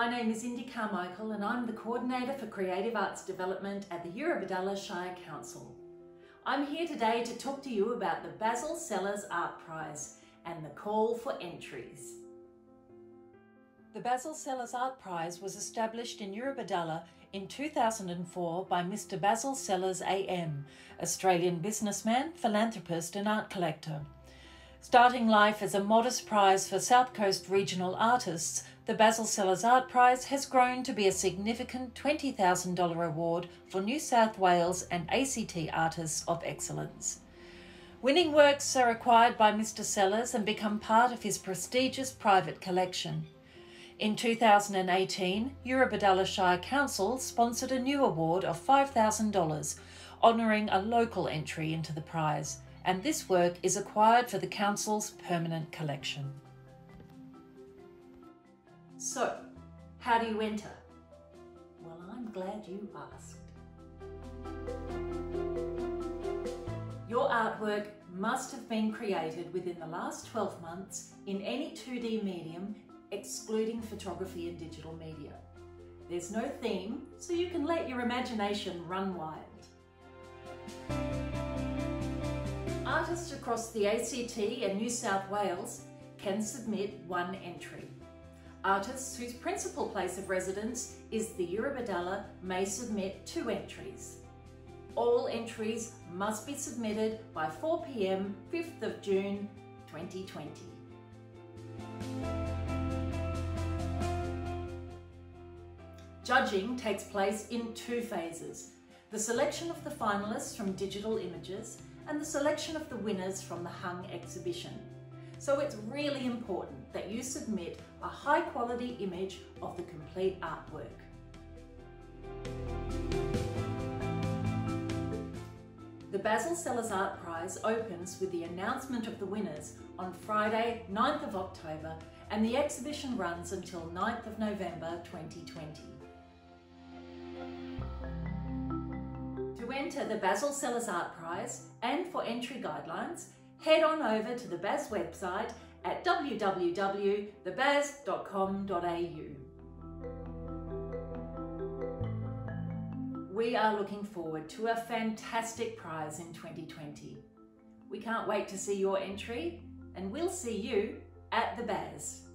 My name is Indy Carmichael and I'm the Coordinator for Creative Arts Development at the Eurobodalla Shire Council. I'm here today to talk to you about the Basil Sellers Art Prize and the call for entries. The Basil Sellers Art Prize was established in Eurobodalla in 2004 by Mr Basil Sellers AM, Australian businessman, philanthropist and art collector. Starting life as a modest prize for South Coast regional artists, the Basil Sellers Art Prize has grown to be a significant $20,000 award for New South Wales and ACT artists of excellence. Winning works are acquired by Mr Sellers and become part of his prestigious private collection. In 2018, Eurobodalla Shire Council sponsored a new award of $5,000, honouring a local entry into the prize, and this work is acquired for the Council's permanent collection. So, how do you enter? Well, I'm glad you asked. Your artwork must have been created within the last 12 months in any 2D medium, excluding photography and digital media. There's no theme, so you can let your imagination run wild. Artists across the ACT and New South Wales can submit one entry. Artists whose principal place of residence is the Eurobodalla may submit two entries. All entries must be submitted by 4pm 5th of June 2020. Judging takes place in two phases. The selection of the finalists from digital images and the selection of the winners from the Hung exhibition. So it's really important that you submit a high quality image of the complete artwork. The Basil Sellers Art Prize opens with the announcement of the winners on Friday 9th of October and the exhibition runs until 9th of November 2020. Enter the Basil Sellers Art Prize and for entry guidelines, head on over to the BAS website at www.thebas.com.au. We are looking forward to a fantastic prize in 2020. We can't wait to see your entry and we'll see you at the BAS.